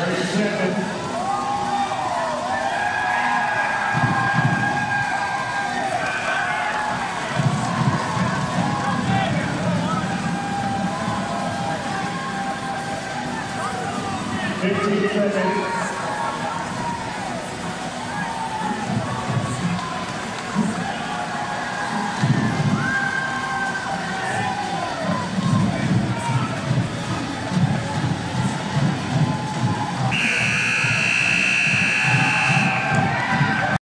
37. Fifteen seconds.